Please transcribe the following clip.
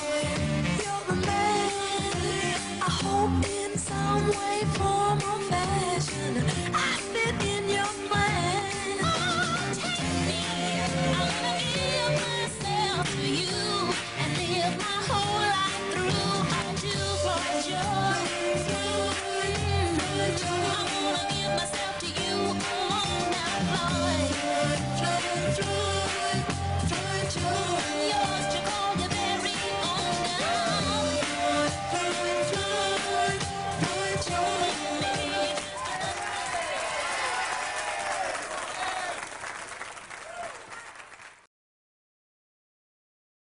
Bye.